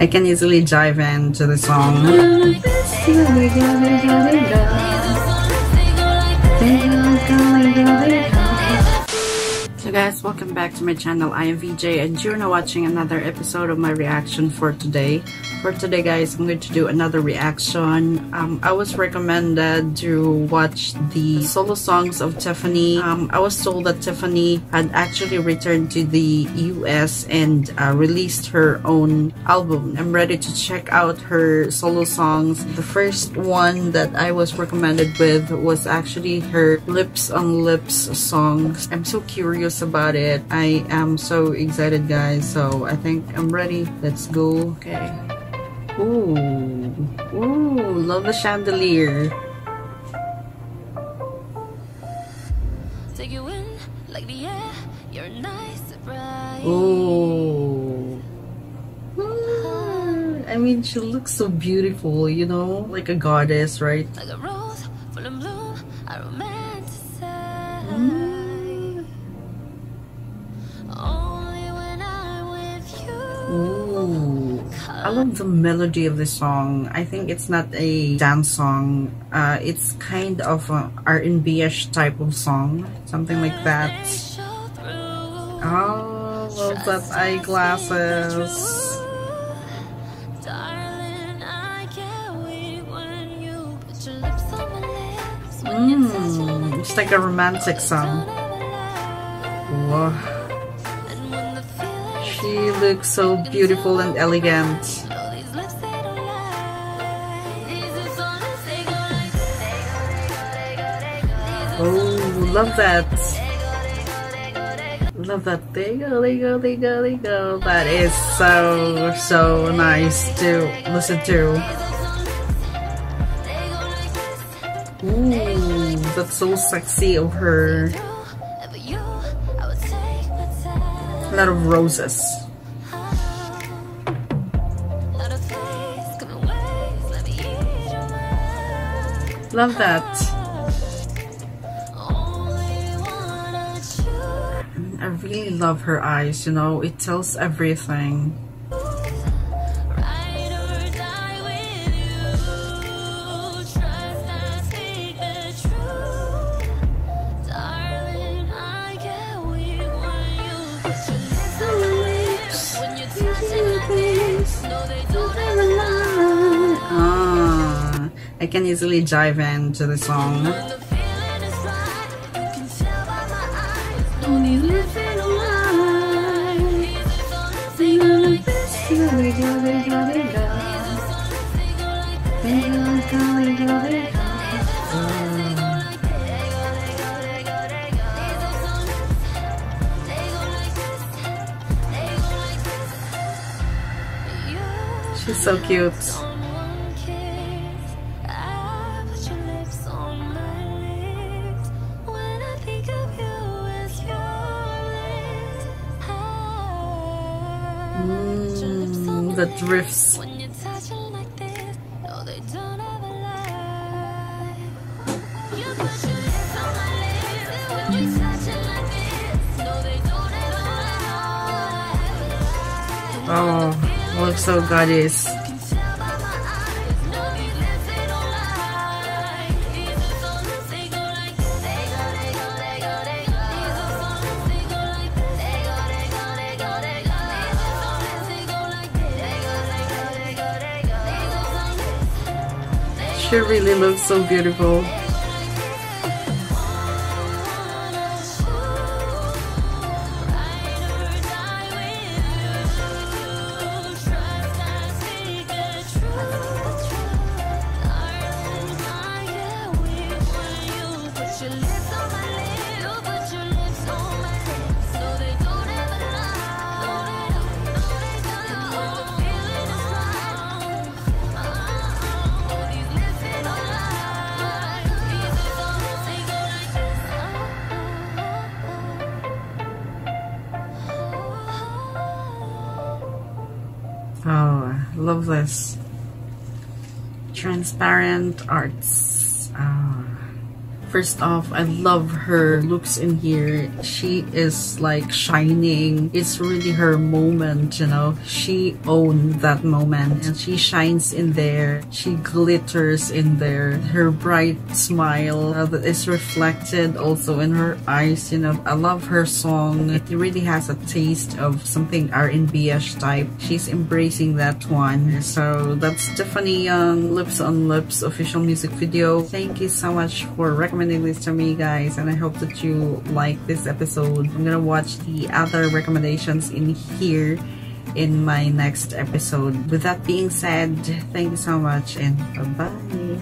I can easily dive into the song. Guys, welcome back to my channel. I am VJ and you're now watching another episode of my reaction for today. For today guys, I'm going to do another reaction. Um, I was recommended to watch the solo songs of Tiffany. Um, I was told that Tiffany had actually returned to the US and uh, released her own album. I'm ready to check out her solo songs. The first one that I was recommended with was actually her Lips on Lips songs. I'm so curious about it. I am so excited guys. So I think I'm ready. Let's go. Okay. Ooh. Ooh. Love the chandelier. Take you in like the air. You're nice, bright. Ooh. I mean, she looks so beautiful, you know, like a goddess, right? Like a Ooh. I love the melody of the song. I think it's not a dance song. Uh, it's kind of a R&B-ish type of song, something like that. Oh, love that eyeglasses. Darling, I can't wait when you put your lips on my lips. When you touch your Mm, it's like a romantic song. don't She looks so beautiful and elegant. Oh, love that. Love that. They go, they go, they go, they go. That is so, so nice to listen to. Ooh, that's so sexy of her. Ease your mind. Love that. I really love her eyes, you know, it tells everything. This. easily dive into the song. She's so cute. Ever lie. Oh, looks so goddess. She really looks so beautiful. Oh, love this. Transparent arts. First off, I love her looks in here. She is like shining. It's really her moment, you know. She owned that moment and she shines in there. She glitters in there. Her bright smile uh, that is reflected also in her eyes, you know. I love her song. It really has a taste of something R&B-ish type. She's embracing that one. So that's Tiffany Young, Lips on Lips official music video. Thank you so much for recommending this to me guys and I hope that you like this episode. I'm gonna watch the other recommendations in here in my next episode. With that being said, thank you so much and bye-bye.